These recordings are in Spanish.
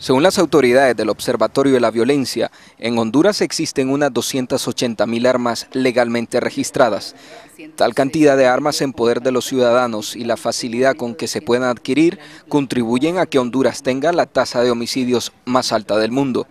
Según las autoridades del Observatorio de la Violencia, en Honduras existen unas 280 mil armas legalmente registradas. Tal cantidad de armas en poder de los ciudadanos y la facilidad con que se puedan adquirir contribuyen a que Honduras tenga la tasa de homicidios más alta del mundo.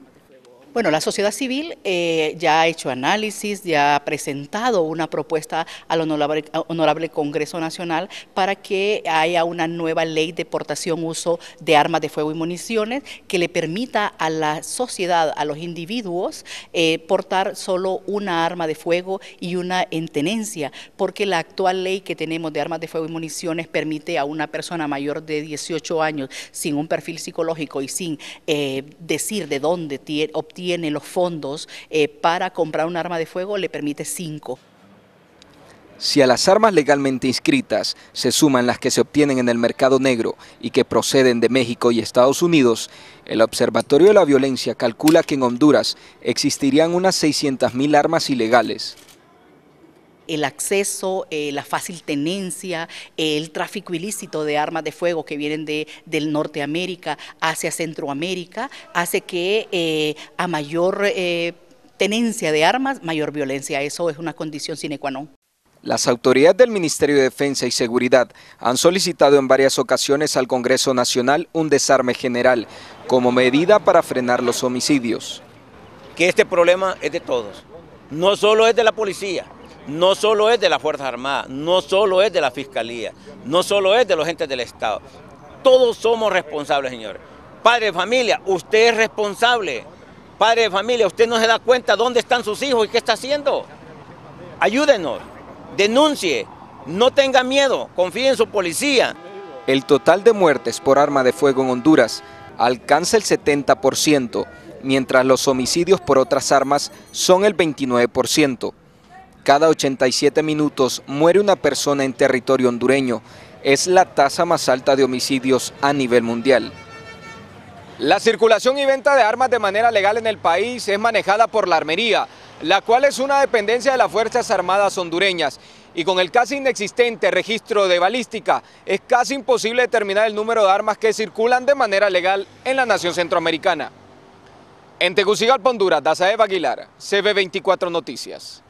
Bueno, la sociedad civil eh, ya ha hecho análisis, ya ha presentado una propuesta al honorable, Congreso Nacional para que haya una nueva ley de portación, uso de armas de fuego y municiones que le permita a la sociedad, a los individuos, eh, portar solo una arma de fuego y una en tenencia, porque la actual ley que tenemos de armas de fuego y municiones permite a una persona mayor de 18 años, sin un perfil psicológico y sin eh, decir de dónde obtiene tiene los fondos eh, para comprar un arma de fuego, le permite cinco. Si a las armas legalmente inscritas se suman las que se obtienen en el mercado negro y que proceden de México y Estados Unidos, el Observatorio de la Violencia calcula que en Honduras existirían unas 600.000 armas ilegales el acceso, eh, la fácil tenencia, el tráfico ilícito de armas de fuego que vienen de, del Norteamérica hacia Centroamérica, hace que eh, a mayor eh, tenencia de armas, mayor violencia. Eso es una condición sine qua non. Las autoridades del Ministerio de Defensa y Seguridad han solicitado en varias ocasiones al Congreso Nacional un desarme general como medida para frenar los homicidios. Que este problema es de todos, no solo es de la policía, no solo es de las Fuerzas Armadas, no solo es de la Fiscalía, no solo es de los entes del Estado. Todos somos responsables, señores. Padre de familia, usted es responsable. Padre de familia, usted no se da cuenta dónde están sus hijos y qué está haciendo. Ayúdenos, denuncie, no tenga miedo, confíe en su policía. El total de muertes por arma de fuego en Honduras alcanza el 70%, mientras los homicidios por otras armas son el 29%. Cada 87 minutos muere una persona en territorio hondureño. Es la tasa más alta de homicidios a nivel mundial. La circulación y venta de armas de manera legal en el país es manejada por la Armería, la cual es una dependencia de las Fuerzas Armadas hondureñas. Y con el casi inexistente registro de balística, es casi imposible determinar el número de armas que circulan de manera legal en la nación centroamericana. En Tegucigalpa, Honduras, Dazaeva Aguilar, CB24 Noticias.